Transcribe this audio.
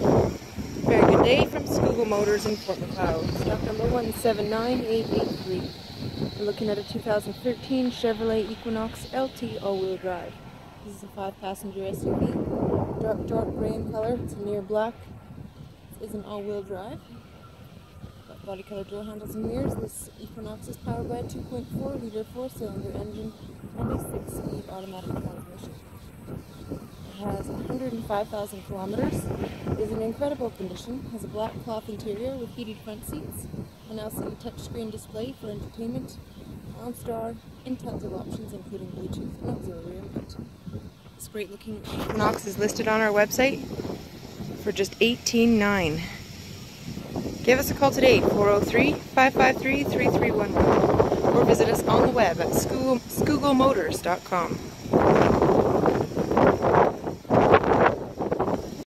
Very good day from Scougall Motors in Fort Macleod. Stock number 179883. We're looking at a 2013 Chevrolet Equinox LT all-wheel drive. This is a five-passenger SUV, dark dark gray in color. It's a near black. This is an all-wheel drive. Got body color door handles and mirrors. This Equinox is powered by a 2.4 liter four-cylinder engine and a six-speed automatic transmission has 105,000 kilometers, is in incredible condition, has a black cloth interior with heated front seats, an LCD touchscreen display for entertainment, OnStar, and tons of options including Bluetooth and auxiliary input. This great looking Knox is listed on our website for just $18,900. Give us a call today, 403-553-3311, or visit us on the web at scougallmotors.com.